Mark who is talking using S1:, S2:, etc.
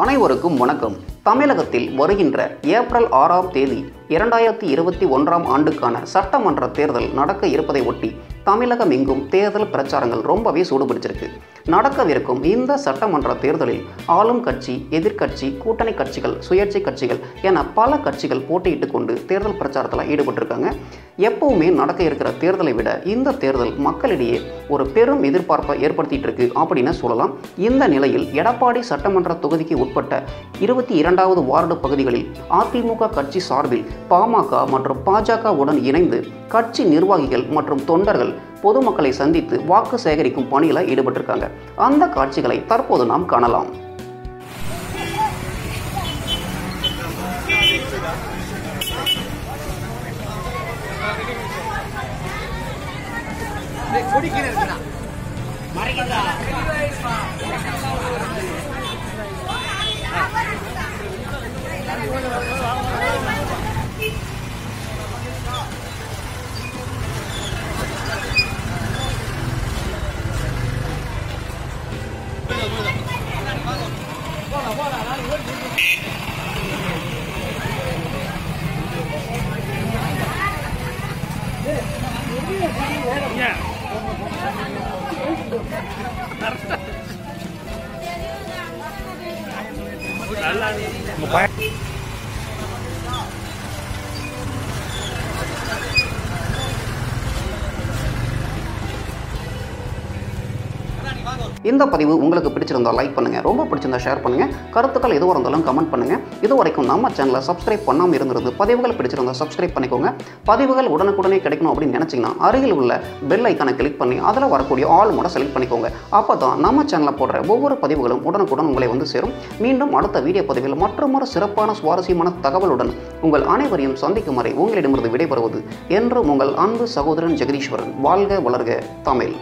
S1: அனைவருக்கும் வணக்கம். தமிழகத்தில் வருகின்ற ஏப்ரல் ஆறாம் தேதி இரண்டாயிரத்தி இருபத்தி ஒன்றாம் ஆண்டுக்கான சட்டமன்ற தேர்தல் நடக்க இருப்பதை ஒட்டி தமிழகம் எங்கும் தேர்தல் பிரச்சாரங்கள் ரொம்பவே சூடுபிடிச்சிருக்கு. நடக்கவிருக்கும் இந்த சட்டமன்ற தேர்தலில் ஆளும் கட்சி எதிர்க்கட்சி கூட்டணி கட்சிகள் சுயேட்சை கட்சிகள் என பல கட்சிகள் போட்டியிட்டு கொண்டு தேர்தல் பிரச்சாரத்தில் ஈடுபட்டிருக்காங்க. எப்பவுமே நடக்க இருக்கிற தேர்தலை விட இந்த தேர்தல் மக்களிடையே ஒரு பெரும் எதிர்பார்ப்பை ஏற்படுத்திட்டு இருக்கு அப்படின்னு சொல்லலாம். இந்த நிலையில் எடப்பாடி சட்டமன்ற தொகுதிக்கு உட்பட்ட இருபத்தி இரண்டாவது வார்டு பகுதிகளில் அதிமுக கட்சி சார்பில் பாமக மற்றும் பாஜகவுடன் இணைந்து கட்சி நிர்வாகிகள் மற்றும் தொண்டர்கள் பொதுமக்களை சந்தித்து வாக்கு சேகரிக்கும் பணியில் ஈடுபட்டிருக்காங்க. அந்த காட்சிகளை தற்போது நாம் காணலாம். கொடிக்கிறேன் மறைக்கிறதா Bola, bola. Mukanya இந்த பதிவு உங்களுக்கு பிடிச்சிருந்தா லைக் பண்ணுங்கள் ரொம்ப பிடிச்சிருந்தா ஷேர் பண்ணுங்கள் கருத்துக்கள் எதுவாக இருந்தாலும் கமெண்ட் பண்ணுங்கள் இது வரைக்கும் நம்ம சேனலை சப்ஸ்கிரைப் பண்ணாமல் இருந்திருந்து பதிவுகள் பிடிச்சிருந்தால் சப்ஸ்கிரைப் பண்ணிக்கோங்க. பதிவுகள் உடனுக்குடனே கிடைக்கணும் அப்படின்னு நினச்சிங்கன்னா அருகில் உள்ள பெல் ஐக்கானை கிளிக் பண்ணி அதில் வரக்கூடிய ஆல் மூட செலக்ட் பண்ணிக்கோங்க. அப்போ தான் நம்ம சேனலில் போடுற ஒவ்வொரு பதிவுகளும் உடனுக்குடன் உங்களை வந்து சேரும். மீண்டும் அடுத்த வீடியோ பதிவில் மற்றொரு சிறப்பான சுவாரஸ்யமான தகவலுடன் உங்கள் அனைவரையும் சந்திக்கும் வரை உங்களிடமிருந்து விடைபெறுவது என்றும் உங்கள் அன்பு சகோதரன் ஜெகதீஸ்வரன். வாழ்க வளர்க தமிழ்.